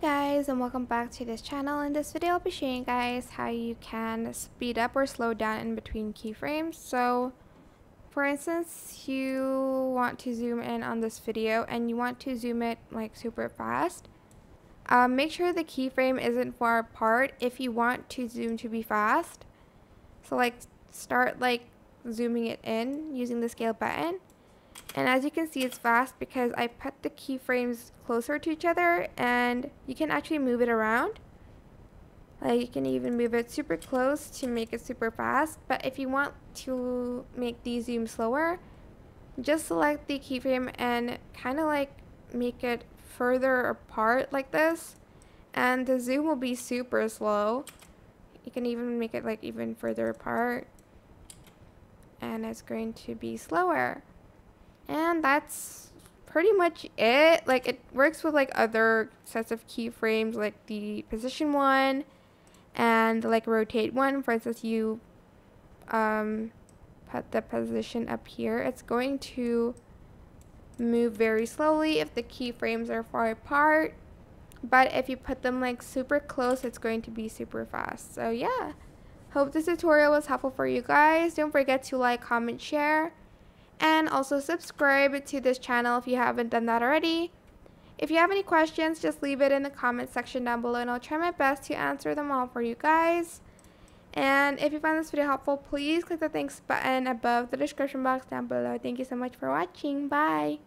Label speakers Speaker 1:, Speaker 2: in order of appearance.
Speaker 1: Hey guys and welcome back to this channel. In this video I'll be showing you guys how you can speed up or slow down in between keyframes. So for instance you want to zoom in on this video and you want to zoom it like super fast. Um, make sure the keyframe isn't far apart if you want to zoom to be fast. So like start like zooming it in using the scale button and as you can see, it's fast because I put the keyframes closer to each other and you can actually move it around. Like you can even move it super close to make it super fast. But if you want to make the zoom slower, just select the keyframe and kind of like make it further apart like this. And the zoom will be super slow. You can even make it like even further apart. And it's going to be slower. And that's pretty much it. Like it works with like other sets of keyframes like the position one and like rotate one. For instance, you um, put the position up here. It's going to move very slowly if the keyframes are far apart. But if you put them like super close, it's going to be super fast. So yeah, hope this tutorial was helpful for you guys. Don't forget to like, comment, share and also subscribe to this channel if you haven't done that already. If you have any questions, just leave it in the comment section down below and I'll try my best to answer them all for you guys. And if you found this video helpful, please click the thanks button above the description box down below. Thank you so much for watching. Bye!